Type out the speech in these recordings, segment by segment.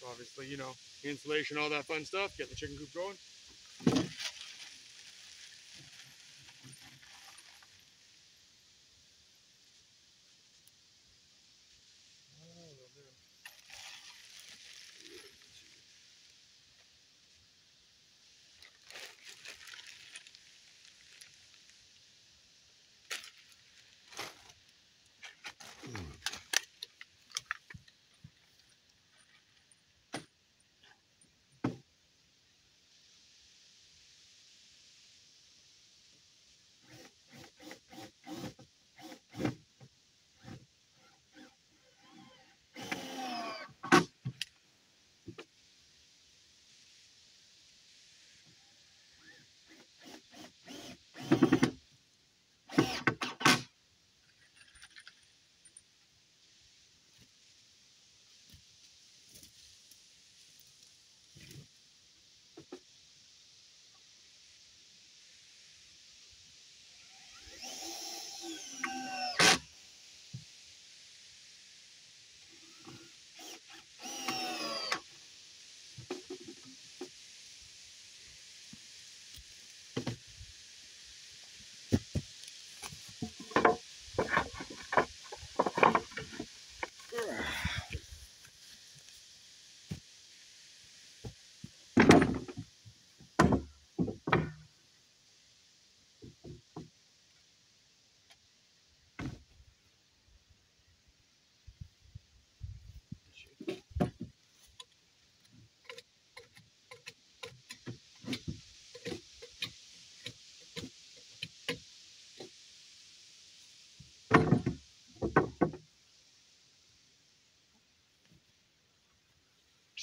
So obviously, you know, insulation, all that fun stuff, getting the chicken coop going.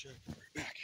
Right back.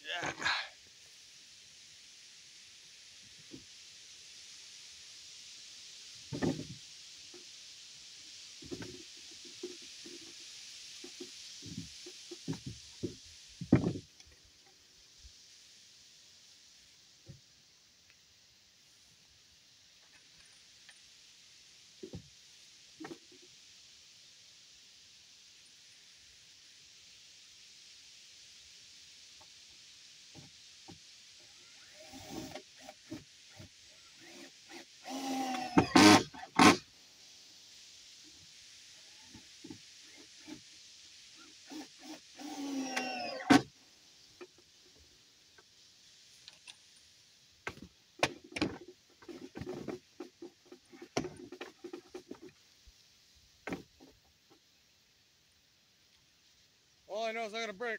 Yeah, All I know is I got a break.